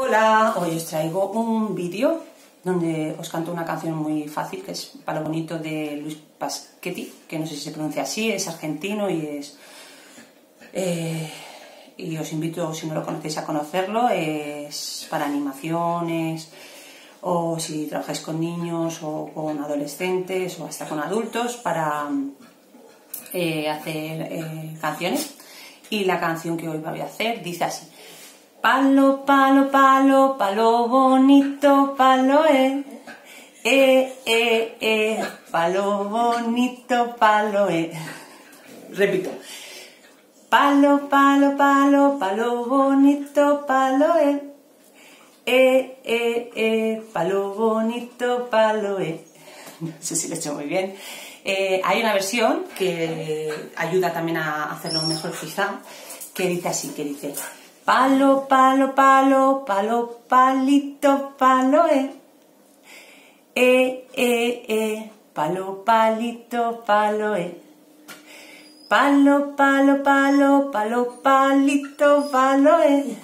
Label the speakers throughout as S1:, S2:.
S1: Hola, hoy os traigo un vídeo donde os canto una canción muy fácil que es Palo Bonito de Luis Paschetti, que no sé si se pronuncia así, es argentino y es... Eh, y os invito, si no lo conocéis, a conocerlo, es para animaciones o si trabajáis con niños o con adolescentes o hasta con adultos para eh, hacer eh, canciones. Y la canción que hoy voy a hacer dice así. Palo, palo, palo, palo bonito, palo eh. Eh, eh, eh, palo bonito, palo eh. Repito. Palo, palo, palo, palo bonito, palo eh. Eh, eh, eh, palo bonito, palo eh. No sé si lo he hecho muy bien. Eh, hay una versión que ayuda también a hacerlo mejor quizá, que dice así, que dice Palo, palo, palo, palo, palito, palo, eh. Eh, eh, eh, palo, palito, palo, eh. Palo, palo, palo, palo, palito, palo, eh.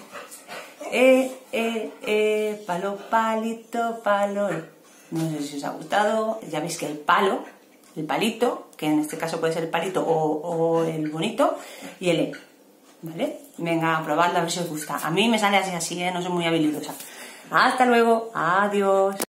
S1: Eh, eh, eh, palo, palito, palo, eh. No sé si os ha gustado, ya veis que el palo, el palito, que en este caso puede ser el palito o, o el bonito, y el e. ¿Vale? Venga, a probarla a ver si os gusta. A mí me sale así, así, ¿eh? no soy muy habilidosa. Hasta luego, adiós.